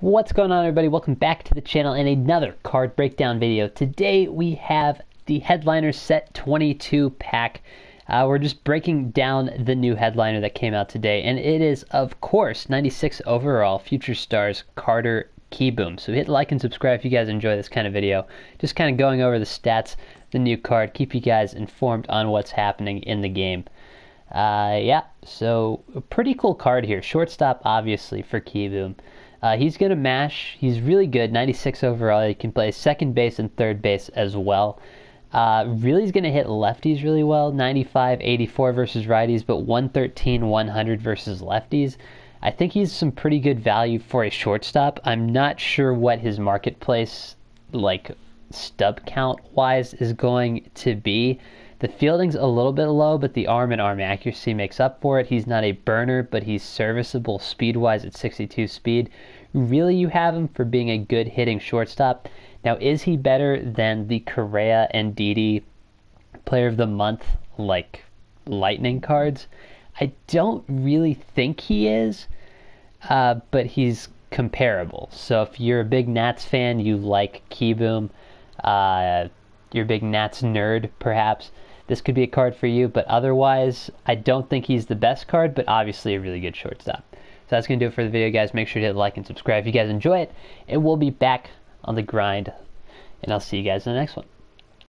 What's going on everybody? Welcome back to the channel and another card breakdown video. Today we have the Headliner Set 22 pack. Uh, we're just breaking down the new headliner that came out today and it is of course 96 overall Future Stars Carter Kieboom. So hit like and subscribe if you guys enjoy this kind of video. Just kind of going over the stats, the new card, keep you guys informed on what's happening in the game. Uh, yeah, so a pretty cool card here. Shortstop obviously for Kieboom. Uh, he's going to mash. He's really good, 96 overall. He can play second base and third base as well. Uh, really is going to hit lefties really well, 95, 84 versus righties, but 113, 100 versus lefties. I think he's some pretty good value for a shortstop. I'm not sure what his marketplace, like stub count wise, is going to be. The fielding's a little bit low, but the arm and arm accuracy makes up for it. He's not a burner, but he's serviceable speed wise at 62 speed. Really, you have him for being a good hitting shortstop. Now, is he better than the Correa and Didi Player of the Month, like Lightning cards? I don't really think he is, uh, but he's comparable. So if you're a big Nats fan, you like Kieboom, uh, you're a big Nats nerd, perhaps this could be a card for you. But otherwise, I don't think he's the best card, but obviously a really good shortstop. So that's going to do it for the video, guys. Make sure to hit like and subscribe if you guys enjoy it. And we'll be back on the grind. And I'll see you guys in the next one.